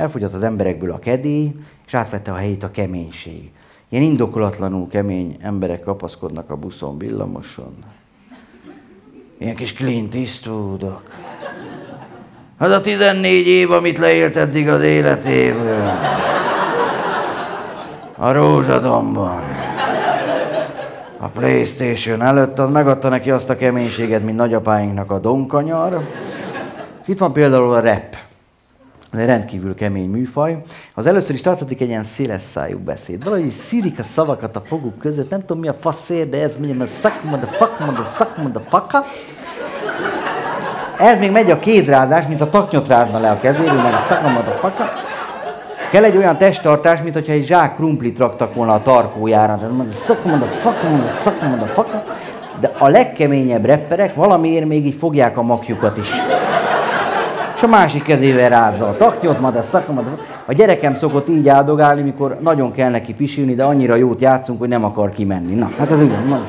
Elfogyott az emberekből a kedély, és átvette a helyét a keménység. Ilyen indokolatlanul kemény emberek kapaszkodnak a buszon, villamoson. Ilyen kis Clint Eastwoodok. Az a 14 év, amit leélt eddig az életéből. A rózsadomban. A Playstation előtt az megadta neki azt a keménységet, mint nagyapáinknak a donkanyar. És itt van például a rap. Ez egy rendkívül kemény műfaj. Az először is tartozik egy ilyen széles szájú beszéd. Valahogy szírik a szavakat a foguk között, nem tudom mi a faszér, de ez mondja, mert suck motherfuck, motherfuck, motherfucker. Ez még megy a kézrázás, mint a taknyot rázna le a kezéről, mert suck motherfucker. Kell egy olyan testtartás, mint hogyha egy zsák krumplit raktak volna a tarkójára. Tehát mondja, suck motherfucker, motherfucker, motherfucker. De a legkeményebb repperek valamiért még így fogják a makjukat is és a másik kezével rázza a taknyot, majd a szakamat. A gyerekem szokott így áldogálni, mikor nagyon kell neki pisilni, de annyira jót játszunk, hogy nem akar kimenni. Na, hát ez úgy van,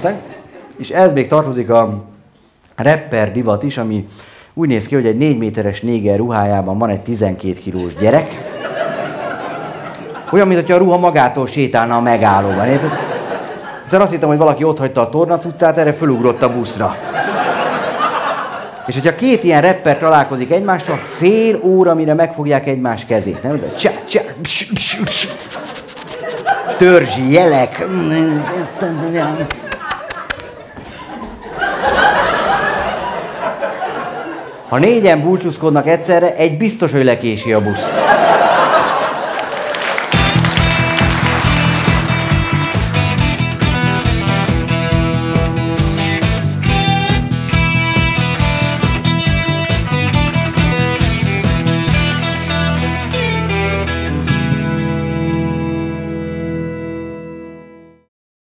És ez még tartozik a rapper divat is, ami úgy néz ki, hogy egy 4 méteres néger ruhájában van egy 12 kilós gyerek. Olyan, mintha a ruha magától sétálna a megállóban. Érted? Azt hittem, hogy valaki ott hagyta a tornac utcát, erre fölugrott a buszra. És hogyha két ilyen rapper találkozik egymással, fél óra, mire megfogják egymás kezét. Nem? De csá, csá, törzsi jelek. Ha négyen búcsúzkodnak egyszerre, egy biztos, hogy lekési a busz.